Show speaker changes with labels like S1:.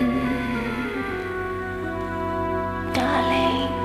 S1: Mm. Darling.